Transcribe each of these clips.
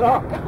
な。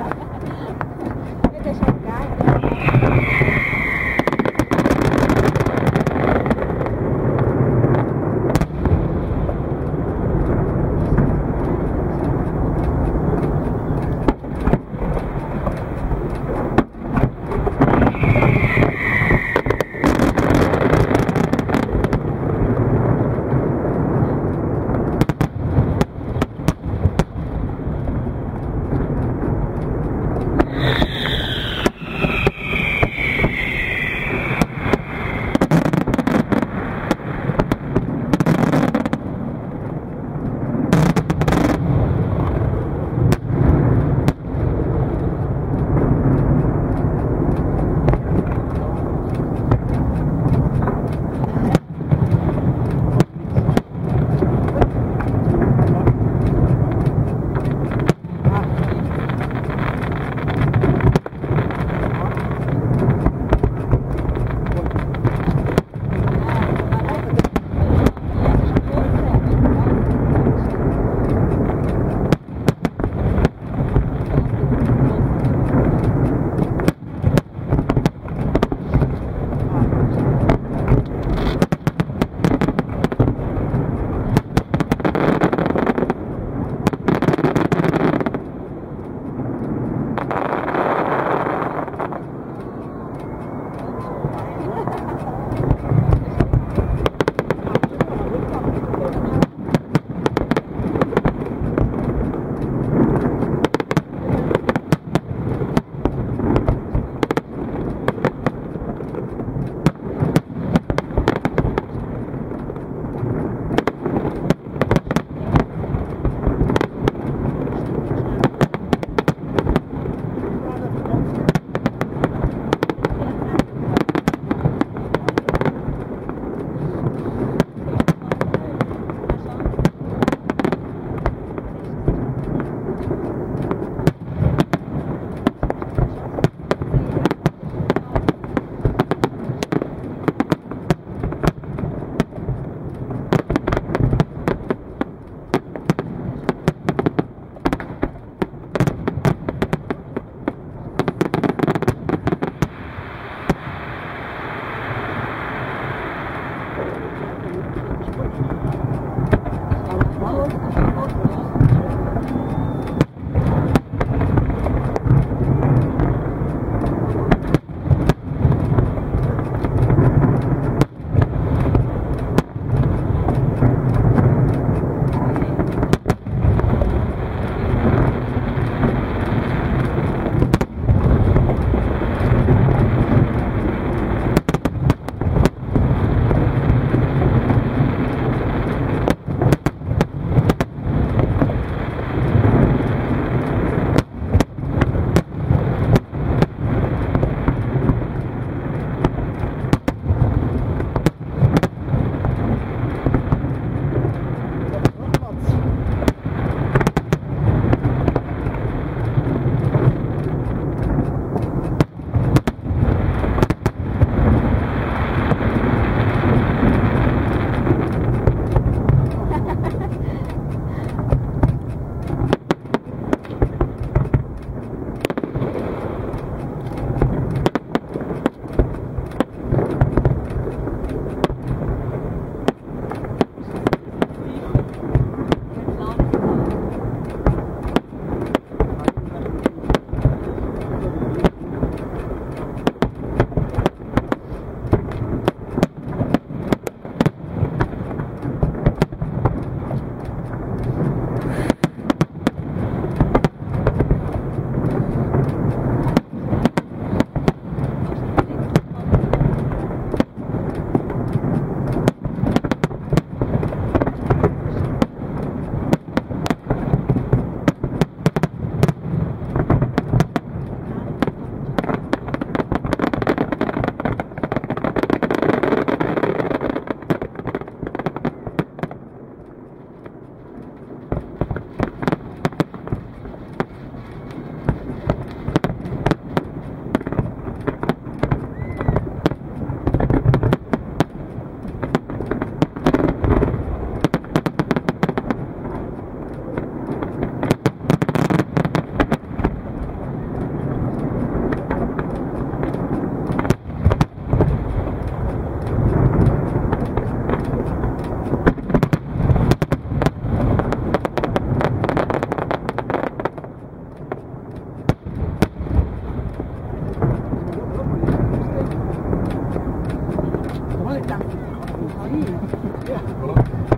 Yeah.